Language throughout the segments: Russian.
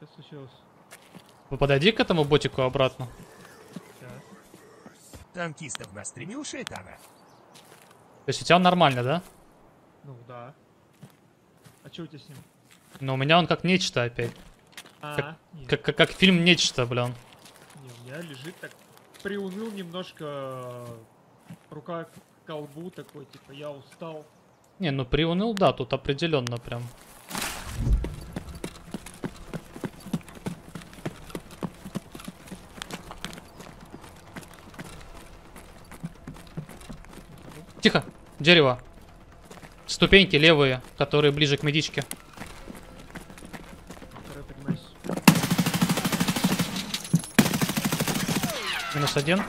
Что случилось? Вы подойди к этому ботику обратно. Сейчас. Танкистов на стриме у Шейтана. То есть у тебя он нормально, да? Ну да. А что у тебя с ним? Но у меня он как нечто опять. А, нет, Как, как, как фильм нечто, блин. не, у меня лежит так, приуныл немножко, рука к колбу такой, типа, я устал. Не, ну приуныл, да, тут определенно прям. Тихо, дерево. Ступеньки левые, которые ближе к медичке. Минус один.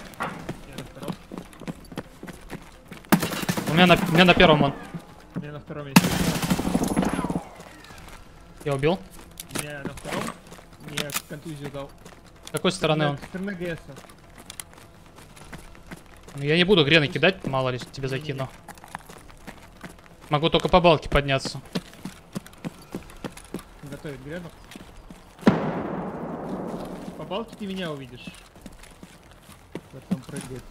У меня на, у меня на первом он. У меня на втором есть. Я убил. Меня на втором. Мне контузию дал. С какой стороны он? Со стороны ГС. Я не буду грены кидать, мало ли тебе закину. Могу только по балке подняться. Готовит грену. По балке ты меня увидишь. Вот он прыгает.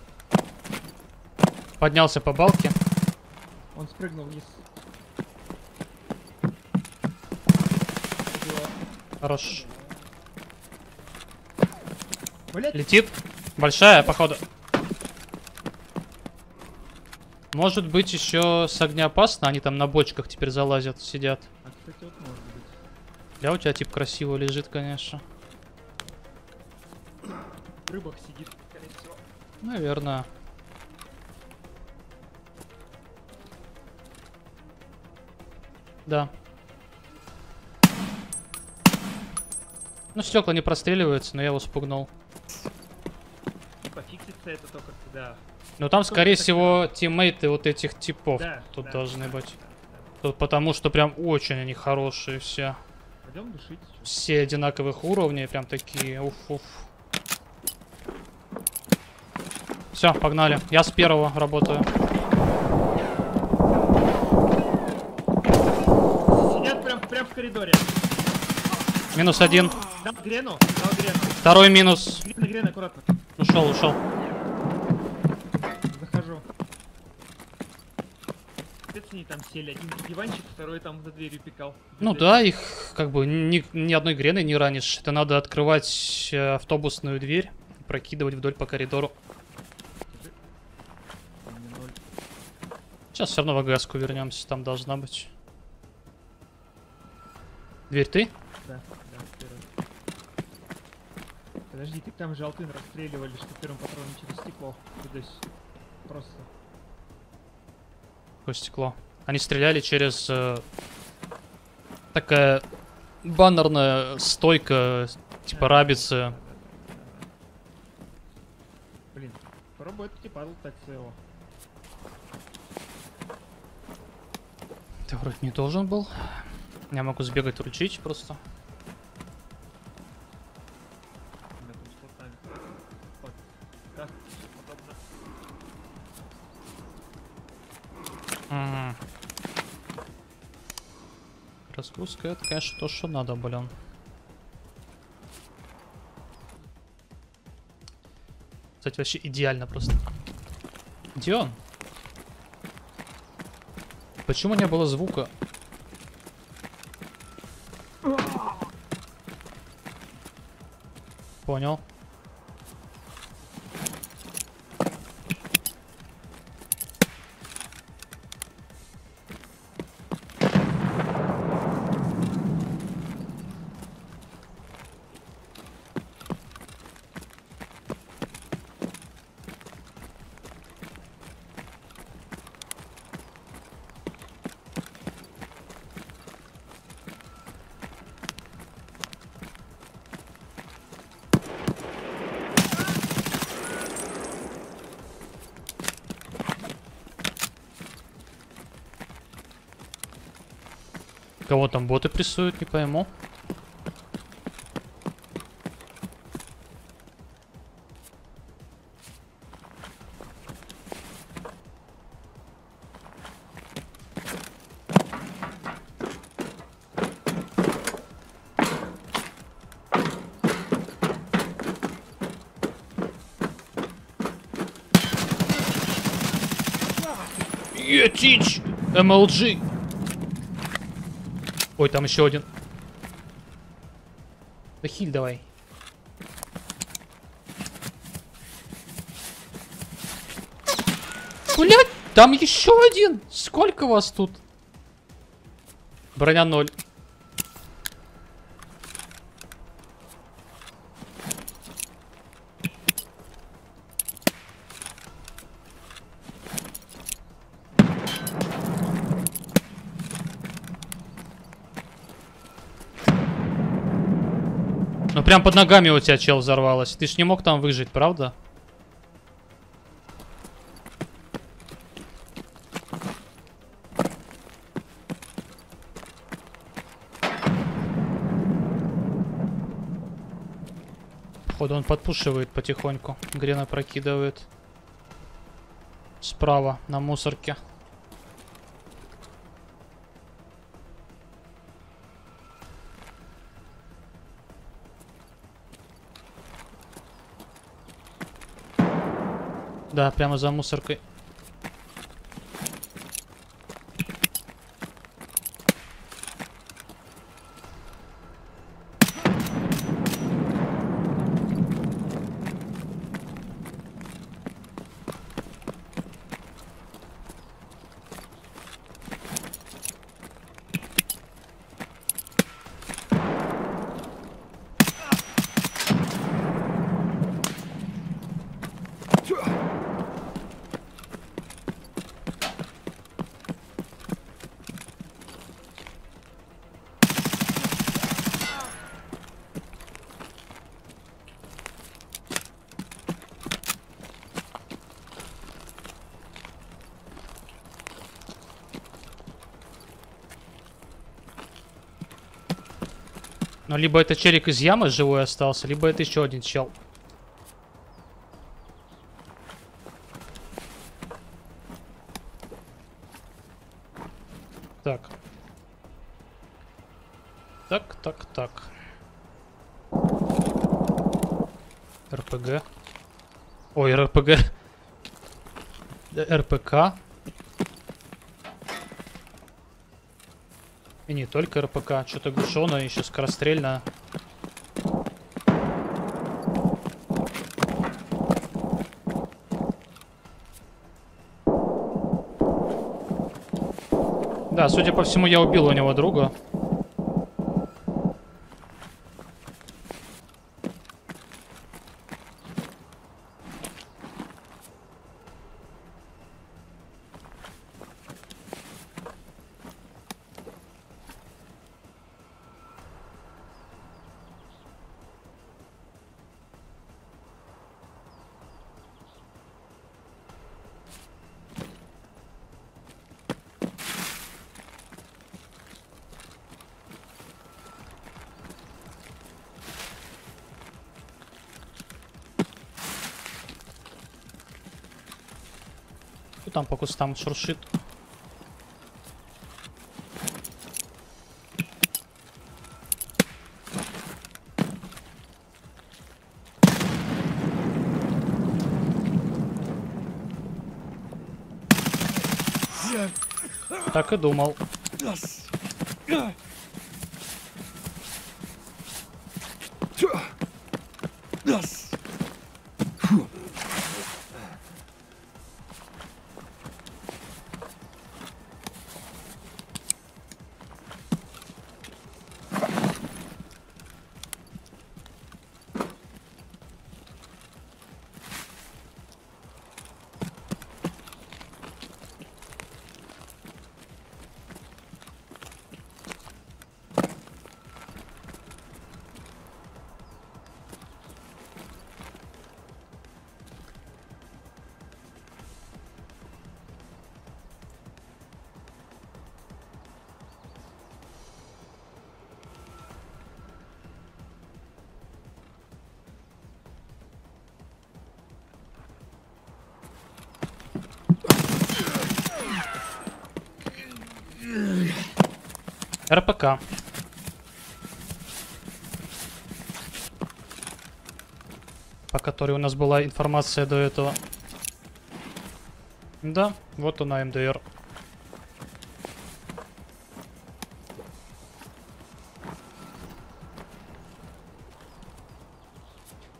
Поднялся по балке. Он спрыгнул вниз. Хорош. Блять, Летит. Большая, походу. Может быть еще с огня опасно, они там на бочках теперь залазят, сидят. а кстати вот может быть. Бля, у тебя тип красиво лежит, конечно. В рыбах сидит, скорее всего. Наверное. Да. Ну, стекла не простреливаются, но я его спугнул. Это только когда... Но там, Только скорее так- всего, тиммейты вот этих типов Да, тут да, должны да, быть. да, да. Тут потому что прям очень они хорошие все. Пойдем душить. Все одинаковых уровней, прям такие, уф-уф. Все, погнали. Я с первого работаю. Сидят прям, прям в коридоре. Минус один. Дал грену, дал грену. Второй минус. Грен, грен, аккуратно. Ушел, ушел. Ней там сели. Один диванчик, второй там за дверью пикал. Ну да, их как бы ни, ни одной греной не ранишь. Это надо открывать э, автобусную дверь, прокидывать вдоль по коридору. Сейчас все равно в АГСку вернемся, там должна быть. Дверь ты? Да, да, первый. Подожди, ты там же Алтын расстреливали, что первым патроном через стекло. Здесь просто. Какое стекло? Они стреляли через э, такая баннерная стойка, типа рабицы. Блин, попробуй этот типа лутать своего. Ты вроде не должен был. Я могу сбегать ручить просто. Мгм. Разгрузка это, конечно, то, что надо, блин. Кстати, вообще идеально просто. Где он? Почему не было звука? Понял. Кого там боты прессуют, не пойму. Етич! МЛГ! Ой, там еще один. Да хиль давай. Блять, там еще один! Сколько вас тут? Броня ноль. Ну прям под ногами у тебя чел взорвалась. Ты ж не мог там выжить, правда? Походу он подпушивает потихоньку. Грена прокидывает. Справа, на мусорке. Да, прямо за мусоркой. Ну, либо это челик из ямы живой остался, либо это еще один чел. Так. Так, так, так. РПГ. Ой, РПГ. РПК. И не только РПК, что-то глушеное, еще скорострельно. Да, судя по всему, я убил у него друга. Кто там по кустам шуршит? Так и думал. РПК. По которой у нас была информация до этого. Да, вот она МДР.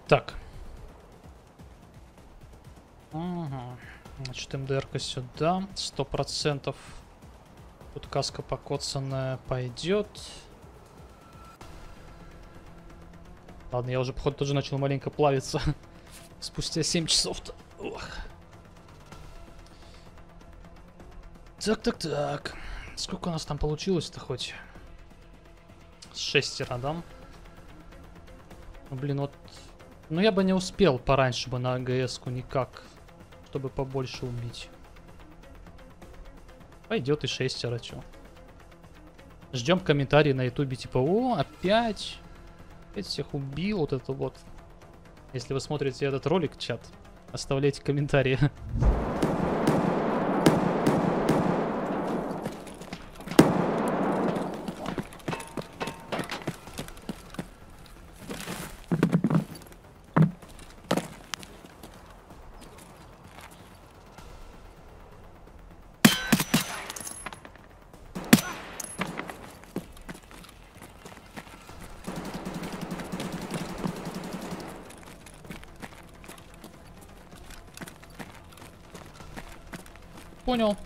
Так. Ага. Значит, МДР-ка сюда. Сто процентов. Тут каска покоцанная пойдет. Ладно, я уже, походу, тоже начал маленько плавиться. Спустя 7 часов-то. Так, так, так. Сколько у нас там получилось-то хоть? Шестеро, да? Ну, блин, вот... Ну, я бы не успел пораньше бы на АГС-ку никак, чтобы побольше убить. Пойдет и шестеро, чё. Ждем комментарии на ютубе, типа, о, опять, опять всех убил, вот это вот. Если вы смотрите этот ролик, чат, оставляйте комментарии. Понял.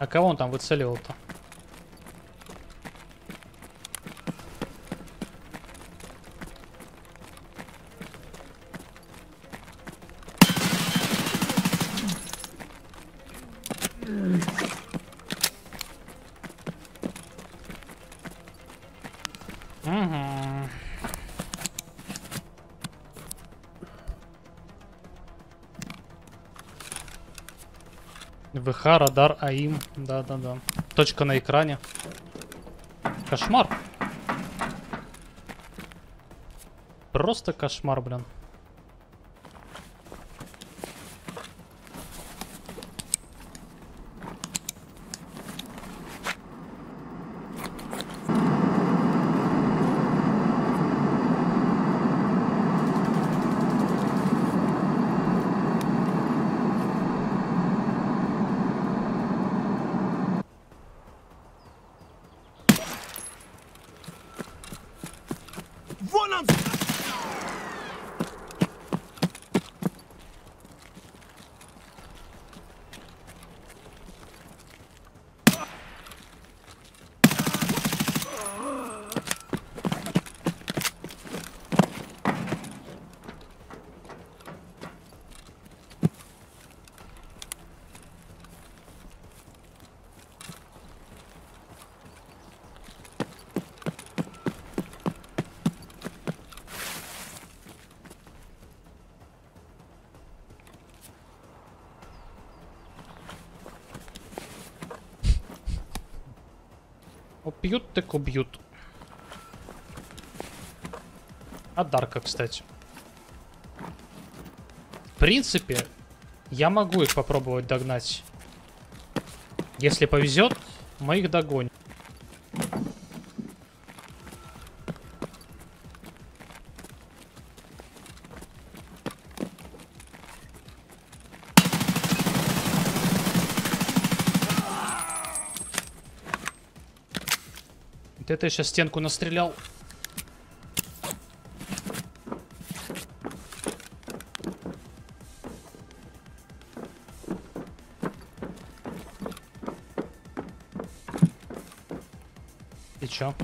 А кого он там выцеливал-то? ВХ, радар, АИМ. Да-да-да. Точка на экране. Кошмар. Просто кошмар, блин. Вон он! Убьют, так убьют. А Дарка, кстати. В принципе, я могу их попробовать догнать. Если повезет, мы их догоним. Вот это я сейчас стенку настрелял. И чё?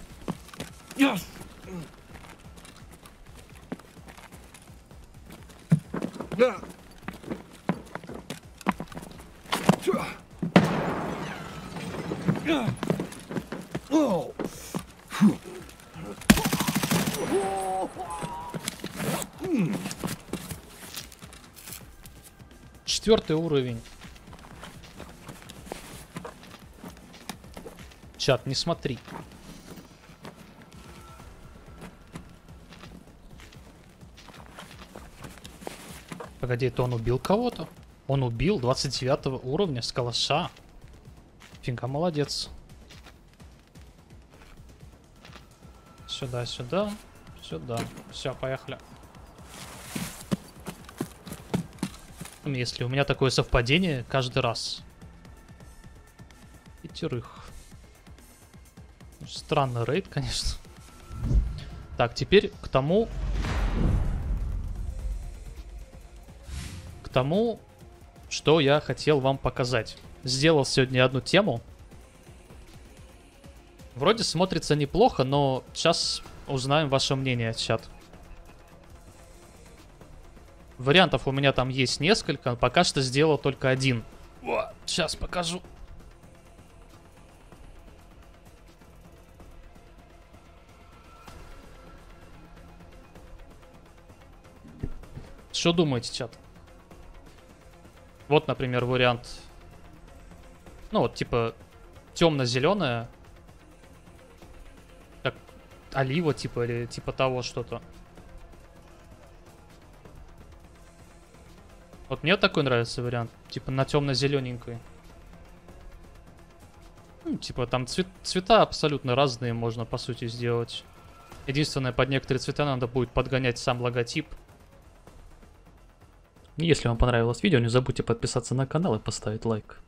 Четвертый уровень. Чат, не смотри. Погоди, это он убил кого-то? Он убил 29 уровня с калаша. Фига, молодец. Сюда, сюда, сюда. Все, поехали. тестом, если у меня такое совпадение каждый раз. Пятерых. Странный рейд, конечно. Так, теперь к тому... К тому, что я хотел вам показать. Сделал сегодня одну тему. Вроде смотрится неплохо, но сейчас узнаем ваше мнение, чат. Вариантов у меня там есть несколько, пока что сделал только один. Сейчас покажу. Что думаете, чат? Вот, например, вариант. Ну, вот, типа, темно-зеленая. Как олива, типа, или типа того что-то. Вот мне такой нравится вариант. Типа на темно-зелененькой. Ну, типа там цвет, цвета абсолютно разные можно по сути сделать. Единственное, под некоторые цвета надо будет подгонять сам логотип. Если вам понравилось видео, не забудьте подписаться на канал и поставить лайк.